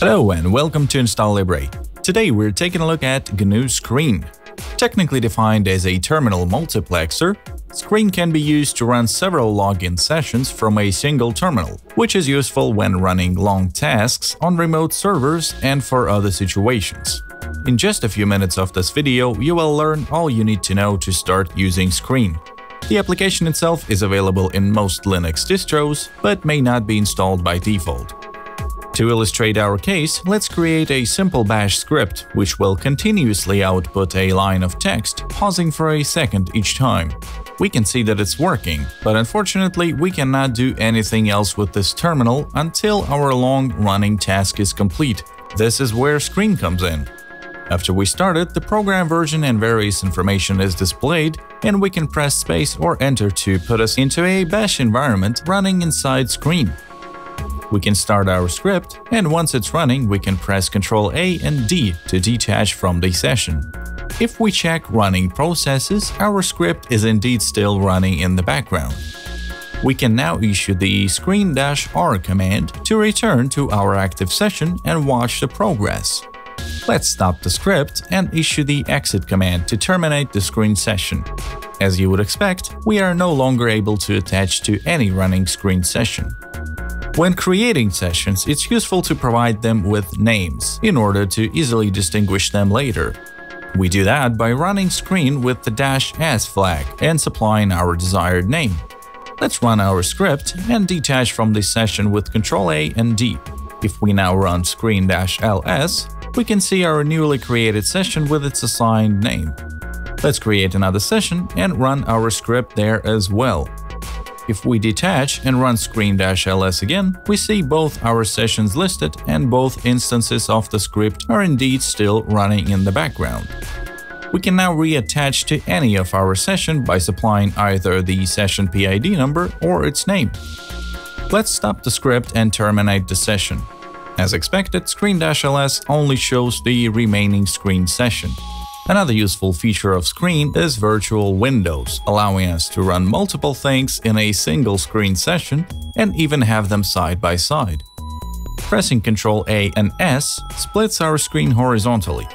Hello and welcome to Installibre. Today we're taking a look at GNU Screen. Technically defined as a terminal multiplexer, Screen can be used to run several login sessions from a single terminal, which is useful when running long tasks on remote servers and for other situations. In just a few minutes of this video, you will learn all you need to know to start using Screen. The application itself is available in most Linux distros, but may not be installed by default. To illustrate our case, let's create a simple bash script, which will continuously output a line of text, pausing for a second each time. We can see that it's working, but unfortunately we cannot do anything else with this terminal until our long-running task is complete. This is where Screen comes in. After we start it, the program version and various information is displayed, and we can press space or enter to put us into a bash environment running inside Screen. We can start our script, and once it's running, we can press Ctrl A and D to detach from the session. If we check running processes, our script is indeed still running in the background. We can now issue the screen-r command to return to our active session and watch the progress. Let's stop the script and issue the exit command to terminate the screen session. As you would expect, we are no longer able to attach to any running screen session. When creating sessions, it's useful to provide them with names in order to easily distinguish them later. We do that by running screen with the dash "-s flag and supplying our desired name. Let's run our script and detach from the session with Ctrl A and D. If we now run screen-ls, we can see our newly created session with its assigned name. Let's create another session and run our script there as well. If we detach and run screen-ls again, we see both our sessions listed and both instances of the script are indeed still running in the background. We can now reattach to any of our session by supplying either the session PID number or its name. Let's stop the script and terminate the session. As expected, screen-ls only shows the remaining screen session. Another useful feature of Screen is virtual windows, allowing us to run multiple things in a single screen session and even have them side by side. Pressing Ctrl A and S splits our screen horizontally.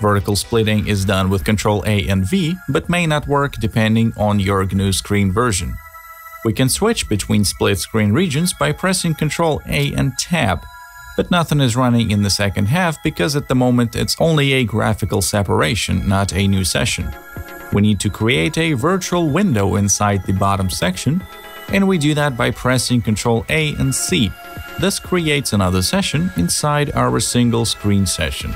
Vertical splitting is done with Ctrl A and V, but may not work depending on your GNU Screen version. We can switch between split screen regions by pressing Ctrl A and Tab but nothing is running in the second half because at the moment it's only a graphical separation, not a new session. We need to create a virtual window inside the bottom section, and we do that by pressing Ctrl A and C. This creates another session inside our single screen session.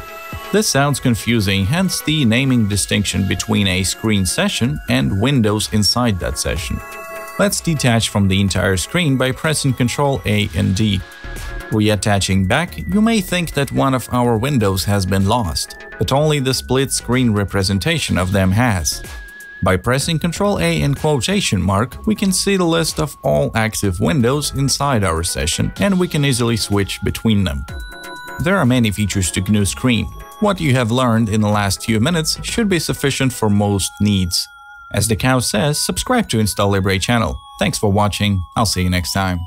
This sounds confusing, hence the naming distinction between a screen session and windows inside that session. Let's detach from the entire screen by pressing Ctrl A and D. Reattaching back, you may think that one of our windows has been lost, but only the split screen representation of them has. By pressing Ctrl A and quotation mark, we can see the list of all active windows inside our session and we can easily switch between them. There are many features to GNU Screen. What you have learned in the last few minutes should be sufficient for most needs. As the cow says, subscribe to Installibre channel. Thanks for watching, I'll see you next time.